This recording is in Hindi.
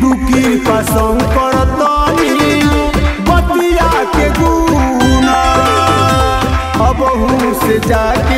गुरु कृपा बतिया के गुना अब से जाके